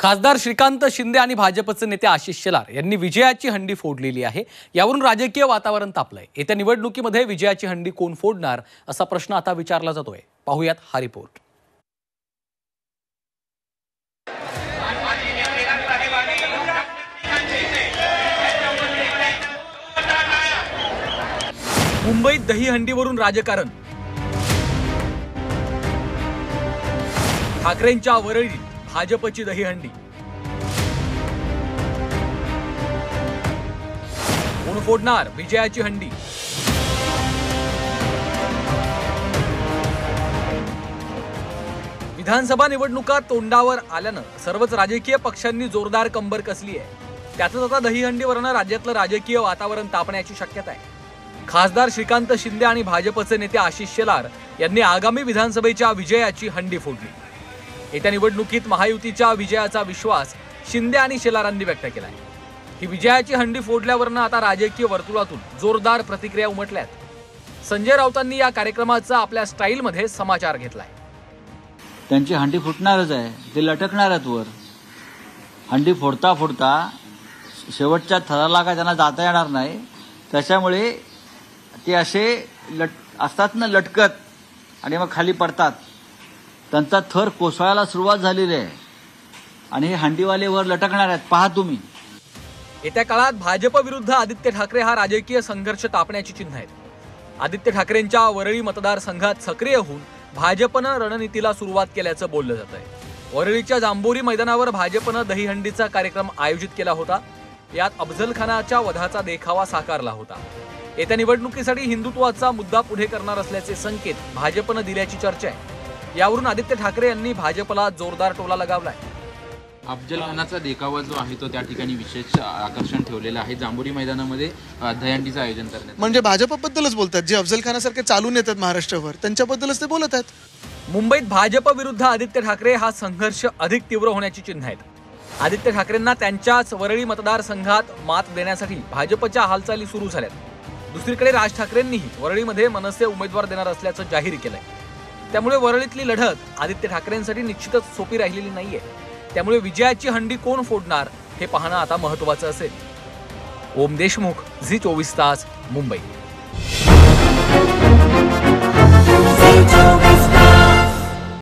खासदार श्रीकांत शिंदे आणि भाजपचे नेते आशिष शेलार यांनी विजयाची हंडी फोडलेली आहे. यावरून राजकीय वातावरण तापलंय. येत्या निवडणुकीमध्ये विजयाची हंडी कोण फोडणार असा प्रश्न आता विचारला जातोय. पाहुयात हा रिपोर्ट. मुंबईत दहीहंडीवरून राजकारण. ठाकरेंच्या वरळीत. भाजपची दहीहंडी कोण फोडणार विजयाची हंडी. विधानसभा निवडणुका तोंडावर आल्यानं सर्वच राजकीय पक्षांनी जोरदार कंबर कसली आहे. त्यातच आता दहीहंडीवरनं राज्यातलं राजकीय वातावरण तापण्याची शक्यता आहे. खासदार श्रीकांत शिंदे आणि भाजपचे नेते आशिष शेलार यांनी आगामी विधानसभेच्या विजयाची हंडी फोडली. येत्या निवडणुकीत महायुतीच्या विजयाचा विश्वास शिंदे आणि शेलारांनी व्यक्त केला आहे ही विजयाची हंडी फोडल्यावरनं आता राजकीय वर्तुळातून जोरदार प्रतिक्रिया उमटल्यात. संजय राऊतांनी या कार्यक्रमाचा आपल्या स्टाईलमध्ये समाचार घेतलाय. त्यांची हंडी फुटणारच आहे. ते लटकणारच वर. हंडी फोडता फोडता शेवटच्या थराला का त्यांना जाता येणार नाही. त्याच्यामुळे ते असे लट असतात ना लटकत आणि मग खाली पडतात. त्यांचा थर कोसळायला सुरुवात झालेली आहे. आणि हे हंडीवाले वर लटकणार आहेत. पहा तुम्ही. येत्या काळात भाजप विरुद्ध आदित्य ठाकरे हा राजकीय संघर्ष तापण्याची चिन्ह आहेत. आदित्य ठाकरेंच्या वरळी मतदारसंघात सक्रिय होऊन भाजपनं रणनीतीला सुरुवात केल्याचं बोललं जात आहे वरळीच्या जांभोरी मैदानावर भाजपनं दहीहंडीचा कार्यक्रम आयोजित केला होता. यात अफजल खानाच्या वधाचा देखावा साकारला होता. येत्या निवडणुकीसाठी हिंदुत्वाचा मुद्दा पुढे करणार असल्याचे संकेत भाजपनं दिल्याची चर्चा आहे. यावरून आदित्य ठाकरे यांनी भाजपला जोरदार टोला लगावलाय. अफजल खानाचा देखावा जो आहे तो त्या ठिकाणी विशेष आकर्षण ठेवलेलं आहे. जांभोरी मैदानामध्ये अ, दहीहंडीचं आयोजन करण्यात म्हणजे भाजपबद्दलच बोलतात जे अफजल खानासारखे चालून येतात महाराष्ट्रावर त्यांच्याबद्दलच ते बोलत आहेत? मुंबईत भाजप विरुद्ध आदित्य ठाकरे हा संघर्ष अधिक तीव्र होण्याची चिन्ह आहेत. आदित्य ठाकरेंना त्यांच्याच वरळी मतदारसंघात मात देण्यासाठी भाजपच्या हालचाली सुरू झाल्यात. दुसरीकडे राज ठाकरेंनीही वरळीमध्ये मनसे उमेदवार देणार असल्याचं जाहीर केलंय. त्यामुळे वरळीतली लढत आदित्य ठाकरेंसाठी निश्चितच सोपी राहिलेली नाहीये. त्यामुळे विजयाची हंडी कोण फोडणार हे पाहणं आता महत्वाचं असेल. ओम देशमुख झी चोवीस तास मुंबई.